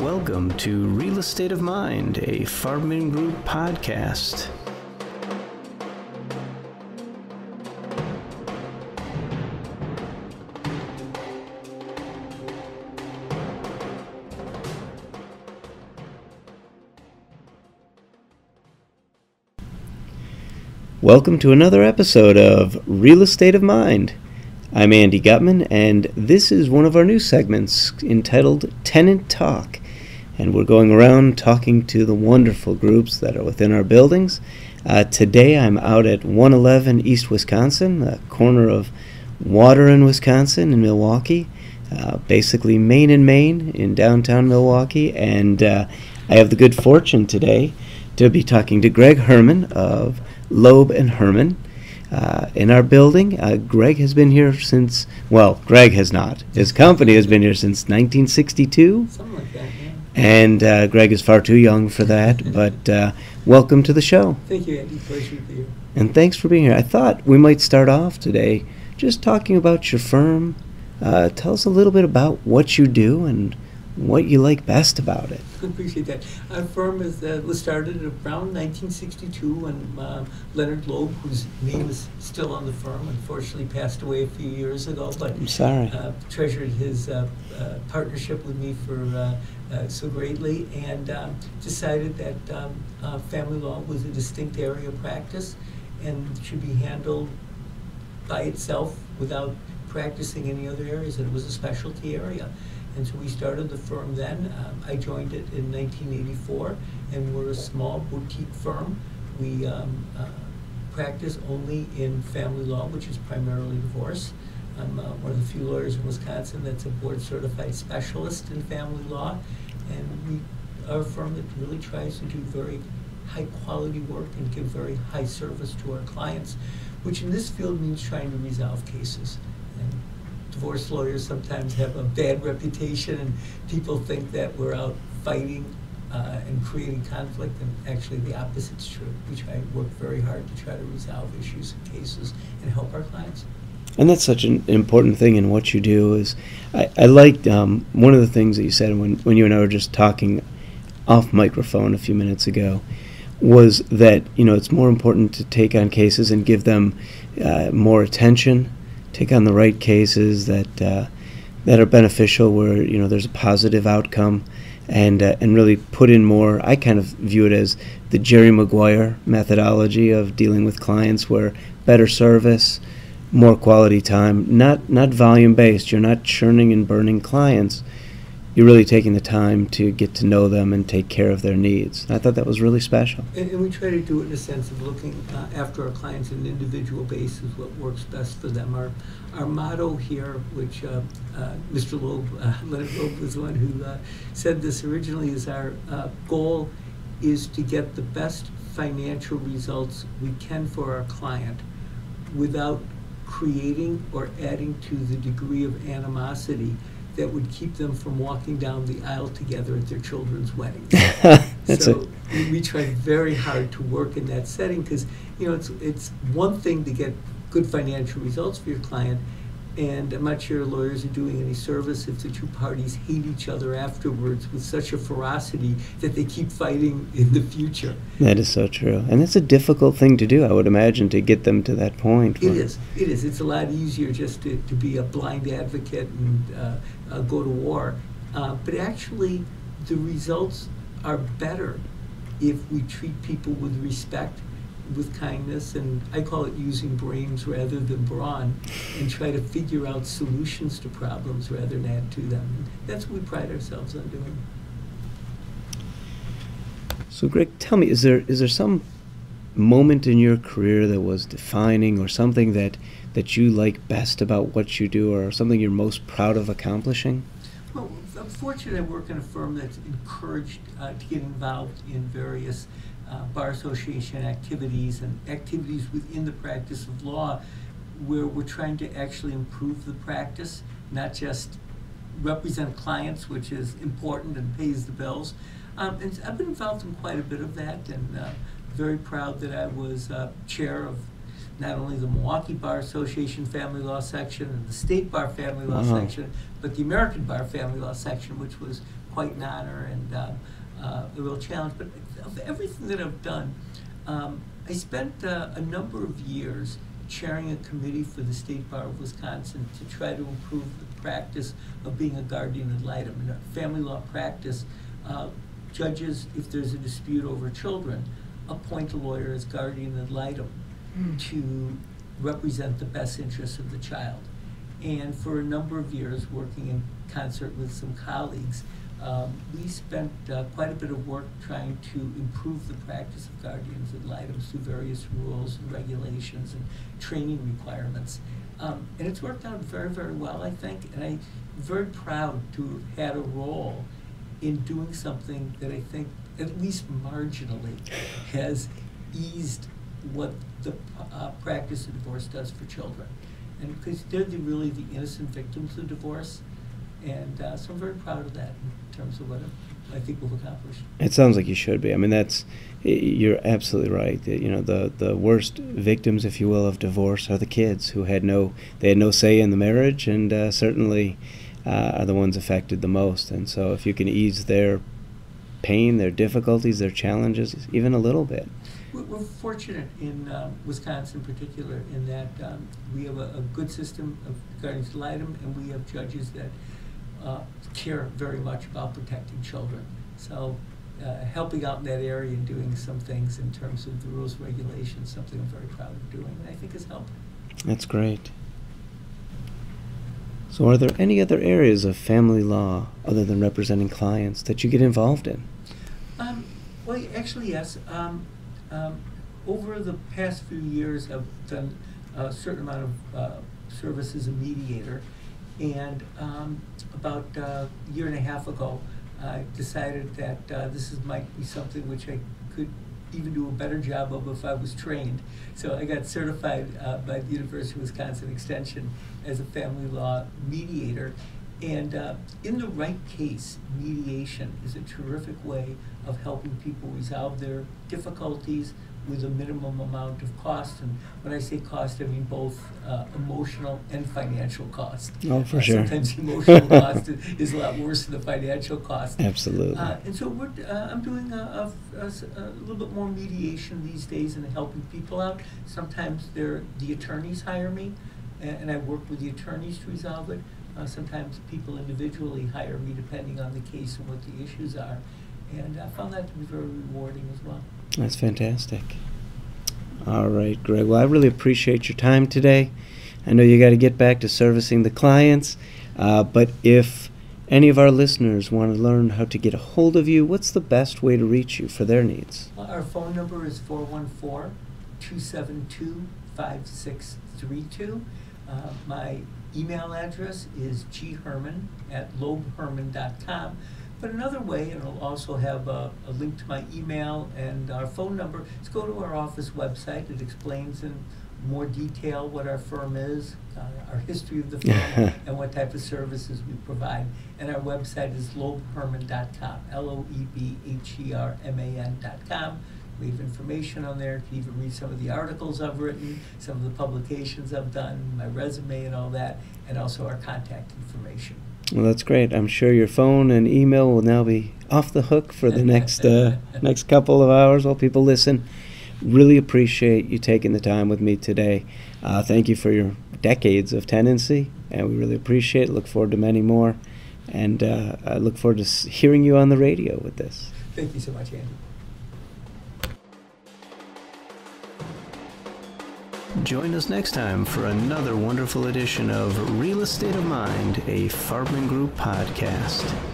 Welcome to Real Estate of Mind, a Farbman Group podcast. Welcome to another episode of Real Estate of Mind. I'm Andy Gutman, and this is one of our new segments entitled Tenant Talk. And we're going around talking to the wonderful groups that are within our buildings. Uh, today I'm out at 111 East Wisconsin, the corner of Water in Wisconsin and Milwaukee, uh, basically Main and Main in downtown Milwaukee. And uh, I have the good fortune today to be talking to Greg Herman of Loeb and Herman uh, in our building. Uh, Greg has been here since, well, Greg has not. His company has been here since 1962. Something like that. And uh, Greg is far too young for that, but uh, welcome to the show. Thank you, Andy. Pleasure to be here. And thanks for being here. I thought we might start off today just talking about your firm. Uh, tell us a little bit about what you do and what you like best about it. I appreciate that. Our firm is, uh, was started around 1962 when uh, Leonard Loeb, whose name is still on the firm, unfortunately passed away a few years ago, but I'm sorry. uh, treasured his uh, uh, partnership with me for uh, uh, so greatly and um, decided that um, uh, family law was a distinct area of practice and should be handled by itself without practicing any other areas, and it was a specialty area. And so we started the firm then. Um, I joined it in 1984, and we're a small boutique firm. We um, uh, practice only in family law, which is primarily divorce. I'm uh, one of the few lawyers in Wisconsin that's a board certified specialist in family law, and we are a firm that really tries to do very high quality work and give very high service to our clients, which in this field means trying to resolve cases. And divorce lawyers sometimes have a bad reputation, and people think that we're out fighting uh, and creating conflict, and actually the opposite's true. We try to work very hard to try to resolve issues and cases and help our clients. And that's such an important thing in what you do. Is I, I liked um, one of the things that you said when when you and I were just talking off microphone a few minutes ago was that you know it's more important to take on cases and give them uh, more attention, take on the right cases that uh, that are beneficial, where you know there's a positive outcome, and uh, and really put in more. I kind of view it as the Jerry Maguire methodology of dealing with clients, where better service, more quality time, not not volume based. You're not churning and burning clients. You're really taking the time to get to know them and take care of their needs. I thought that was really special. And, and we try to do it in a sense of looking uh, after our clients on an individual basis, what works best for them. Our, our motto here, which uh, uh, Mr. Loeb, uh, Leonard Loeb was the one who uh, said this originally, is our uh, goal is to get the best financial results we can for our client without creating or adding to the degree of animosity that would keep them from walking down the aisle together at their children's weddings. So we, we try very hard to work in that setting because you know it's it's one thing to get good financial results for your client, and I'm not sure lawyers are doing any service if the two parties hate each other afterwards with such a ferocity that they keep fighting in the future. That is so true, and it's a difficult thing to do. I would imagine to get them to that point. It is. It is. It's a lot easier just to, to be a blind advocate and uh, uh, go to war. Uh, but actually, the results are better if we treat people with respect, with kindness, and I call it using brains rather than brawn, and try to figure out solutions to problems rather than add to them. That's what we pride ourselves on doing. So, Greg, tell me, is there is there some moment in your career that was defining, or something that that you like best about what you do, or something you're most proud of accomplishing? Well, I'm fortunate I work in a firm that's encouraged uh, to get involved in various uh, bar association activities and activities within the practice of law where we're trying to actually improve the practice, not just represent clients, which is important and pays the bills. Um, and I've been involved in quite a bit of that and uh, very proud that I was uh, chair of not only the Milwaukee Bar Association Family Law Section and the State Bar Family Law Wow. Section, but the American Bar Family Law Section, which was quite an honor and uh, a real challenge. But of everything that I've done, um, I spent uh, a number of years chairing a committee for the State Bar of Wisconsin to try to improve the practice of being a guardian ad litem. In a family law practice, uh, judges, if there's a dispute over children, appoint a lawyer as guardian ad litem Hmm. to represent the best interests of the child. And for a number of years, working in concert with some colleagues, um, we spent uh, quite a bit of work trying to improve the practice of guardians ad litem through various rules and regulations and training requirements. Um, and it's worked out very, very well, I think, and I'm very proud to have had a role in doing something that I think, at least marginally, has eased what the uh, practice of divorce does for children. And because they're the, really the innocent victims of divorce. And uh, so I'm very proud of that in terms of what I think we've accomplished. It sounds like you should be. I mean, that's you're absolutely right. You know, the the worst victims, if you will, of divorce are the kids who had no they had no say in the marriage, and uh, certainly uh, are the ones affected the most. And so, if you can ease their pain, their difficulties, their challenges, even a little bit. We're, we're fortunate in um, Wisconsin, in particular, in that um, we have a, a, good system of guardians ad litem, and we have judges that uh, care very much about protecting children. So, uh, helping out in that area and doing some things in terms of the rules regulations, something I'm very proud of doing, and I think has helped. That's great. So, are there any other areas of family law other than representing clients that you get involved in? Um, well, actually, yes. Um, um, over the past few years, I've done a certain amount of uh, service as a mediator, and um, about uh, a year and a half ago, I decided that uh, this is, might be something which I could even do a better job of if I was trained. So I got certified uh, by the University of Wisconsin Extension as a family law mediator. And uh, in the right case, mediation is a terrific way of helping people resolve their difficulties with a minimum amount of cost. And when I say cost, I mean both uh, emotional and financial cost. Oh, for uh, sure. Sometimes emotional cost is a lot worse than the financial cost. Absolutely. Uh, and so we're, uh, I'm doing a, a, a, a, little bit more mediation these days and helping people out. Sometimes they're, the attorneys hire me, and, and I work with the attorneys to resolve it. Uh, sometimes people individually hire me depending on the case and what the issues are. And I found that to be very rewarding as well. That's fantastic. All right, Greg. Well, I really appreciate your time today. I know you got to get back to servicing the clients, uh, but if any of our listeners want to learn how to get a hold of you, what's the best way to reach you for their needs? Our phone number is 414 272 5632. Uh, my email address is gherman at loebherman.com. But another way, and it'll also have a, a, link to my email and our phone number, is go to our office website. It explains in more detail what our firm is, uh, our history of the firm, and what type of services we provide. And our website is loebherman.com, L-O-E-B-H-E-R-M-A-N.com. We have information on there. You can even read some of the articles I've written, some of the publications I've done, my resume and all that, and also our contact information. Well, that's great. I'm sure your phone and email will now be off the hook for the next uh, next couple of hours while people listen. Really appreciate you taking the time with me today. Uh, thank you for your decades of tenancy, and we really appreciate it. Look forward to many more, and uh, I look forward to hearing you on the radio with this. Thank you so much, Andy. Join us next time for another wonderful edition of Real Estate of Mind, a Farbman Group podcast.